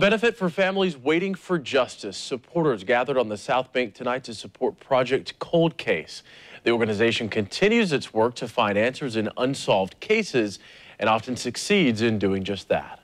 Benefit for families waiting for justice. Supporters gathered on the Southbank tonight to support Project Cold Case. The organization continues its work to find answers in unsolved cases and often succeeds in doing just that.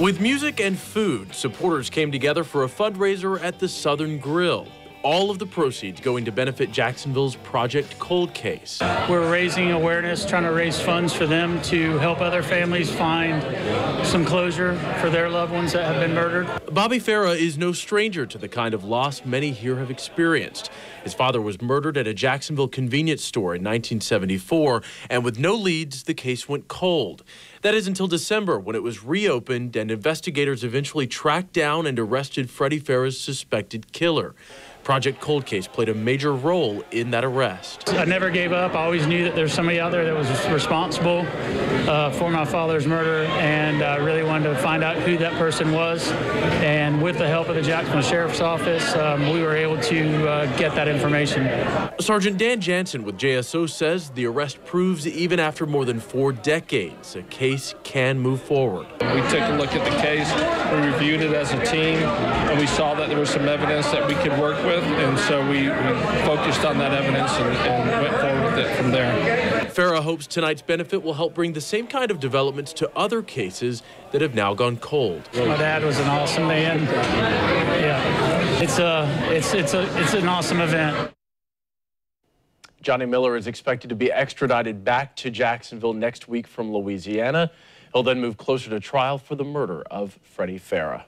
With music and food, supporters came together for a fundraiser at the Southern Grill all of the proceeds going to benefit Jacksonville's Project Cold Case. We're raising awareness, trying to raise funds for them to help other families find some closure for their loved ones that have been murdered. Bobby Farah is no stranger to the kind of loss many here have experienced. His father was murdered at a Jacksonville convenience store in 1974, and with no leads, the case went cold. That is until December when it was reopened and investigators eventually tracked down and arrested Freddie Farah's suspected killer. Project Cold Case played a major role in that arrest. I never gave up. I always knew that there's somebody out there that was responsible uh, for my father's murder, and I really wanted to find out who that person was. And with the help of the Jacksonville Sheriff's Office, um, we were able to uh, get that information. Sergeant Dan Jansen with JSO says the arrest proves even after more than four decades, a case can move forward. We took a look at the case, we reviewed it as a team, and we saw that there was some evidence that we could work with, and so we, we focused on that evidence and, and went forward with it from there. Farah hopes tonight's benefit will help bring the same kind of developments to other cases that have now gone cold. My dad was an awesome man. Yeah, it's a, it's, it's a, it's an awesome event. Johnnie Miller is expected to be extradited back to Jacksonville next week from Louisiana. He'll then move closer to trial for the murder of Freddie Farah.